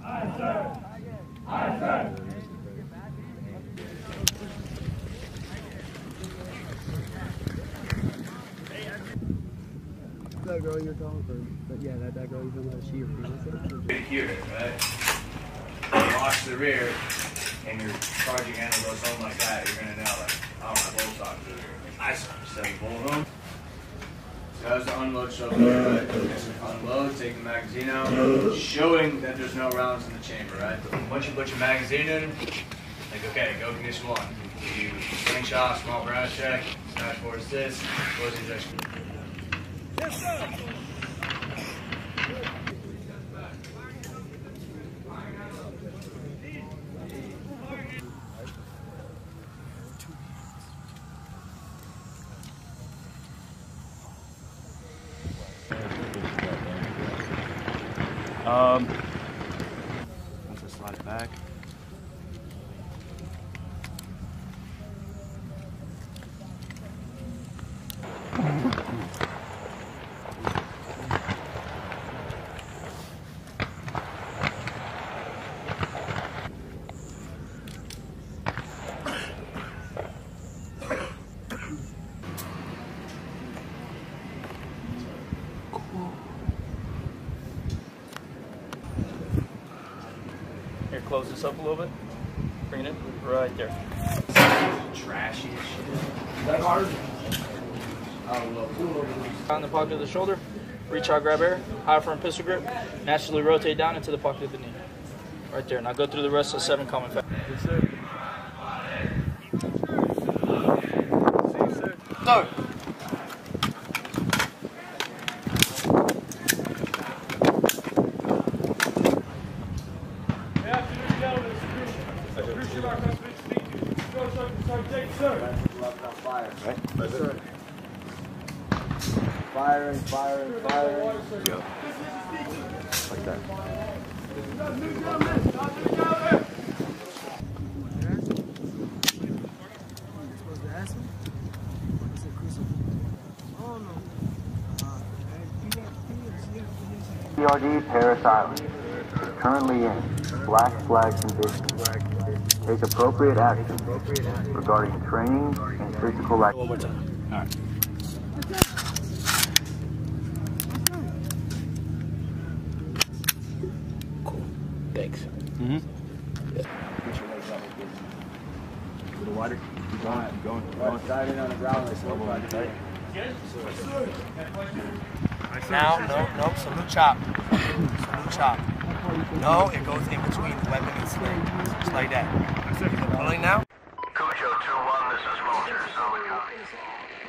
That girl you're talking for, but yeah, that, that girl you're talking about, she hear it, Here, right? You lock the rear, and you're charging animals, on like that. You're gonna Was the unload? Unload, take the magazine out, showing that there's no rounds in the chamber, right? Once you put your magazine in, like, okay, go condition one. You slingshot, small brass check, dashboard assist, close ejection. Um, once I close this up a little bit. Bring it right there. Trashy as shit. That hard? On the pocket of the shoulder, reach out, grab air, high front pistol grip, naturally rotate down into the pocket of the knee. Right there. Now go through the rest of seven common fast. Yes, sir. Start. Firing, firing, firing. Like that. I said, Chris, oh no. Uh, you got, you got, PRD Parris Island is currently in black flag condition. Take appropriate action regarding training and physical activity. One more time. All right. Cool. Thanks. Mm-hmm. Get your legs up like this. A little wider. Keep going. Keep going. Keep going. Right, dive in on the ground like slow five Right. Now, no, no, salute chop. Salute chop. No, it goes in between the weapon and sling. Just like that. Pulling now? Cujo 2-1, this is Vulture, Summit County.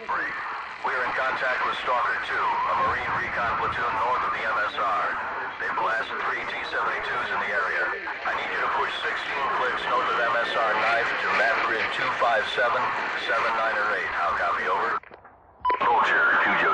Brief. We are in contact with Stalker 2, a Marine recon platoon north of the MSR. They blasted three T-72s in the area. I need you to push 16 clicks north of MSR knife to map grid 257, 79 or 8. How copy, over? Vulture, Cujo